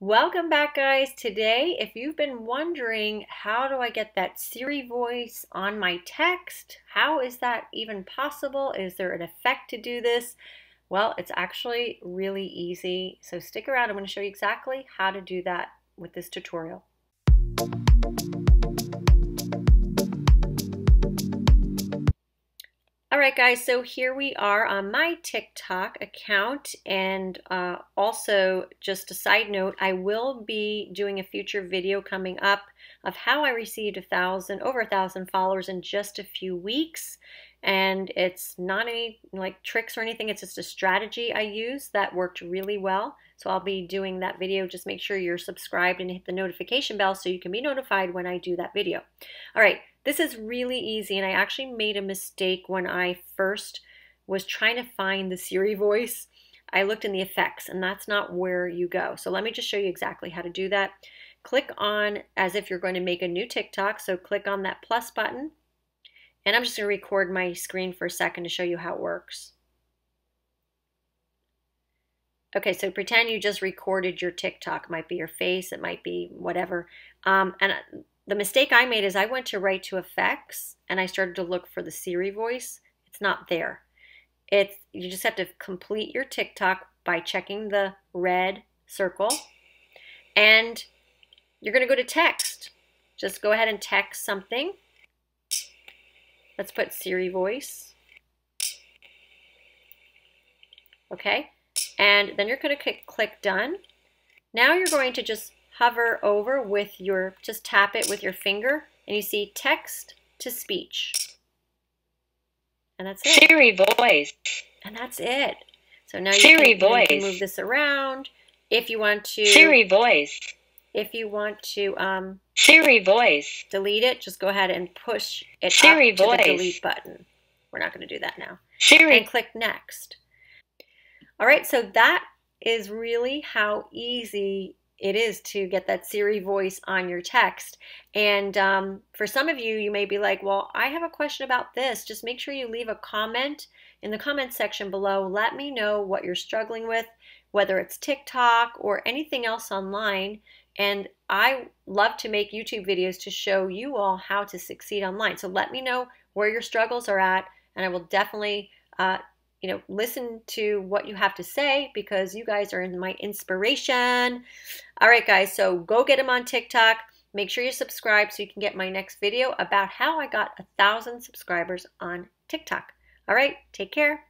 Welcome back guys. Today, if you've been wondering how do I get that Siri voice on my text, how is that even possible? Is there an effect to do this? Well, it's actually really easy. So stick around, I'm going to show you exactly how to do that with this tutorial. Right, guys, so here we are on my TikTok account. And uh, also, just a side note, I will be doing a future video coming up of how I received a thousand, over a thousand followers in just a few weeks. And it's not any like tricks or anything, it's just a strategy I use that worked really well. So I'll be doing that video. Just make sure you're subscribed and hit the notification bell so you can be notified when I do that video. All right, this is really easy, and I actually made a mistake when I first was trying to find the Siri voice. I looked in the effects, and that's not where you go. So let me just show you exactly how to do that. Click on as if you're going to make a new TikTok. So click on that plus button. And I'm just going to record my screen for a second to show you how it works. Okay, so pretend you just recorded your TikTok. It might be your face, it might be whatever. Um, and the mistake I made is I went to write to effects and I started to look for the Siri voice. It's not there. It's you just have to complete your TikTok by checking the red circle and you're going to go to text. Just go ahead and text something. Let's put Siri voice. Okay. And then you're going to click, click done. Now you're going to just hover over with your, just tap it with your finger, and you see text to speech. And that's it. Siri voice. And that's it. So now you Siri can, voice. you can move this around. If you want to Siri voice. if you want to um, Siri voice. delete it, just go ahead and push it Siri up to the delete button. We're not going to do that now. Siri. And click next. All right, so that is really how easy it is to get that Siri voice on your text. And um, for some of you, you may be like, well, I have a question about this. Just make sure you leave a comment in the comment section below. Let me know what you're struggling with, whether it's TikTok or anything else online. And I love to make YouTube videos to show you all how to succeed online. So let me know where your struggles are at, and I will definitely uh, you know, listen to what you have to say because you guys are my inspiration. All right, guys, so go get them on TikTok. Make sure you subscribe so you can get my next video about how I got a thousand subscribers on TikTok. All right, take care.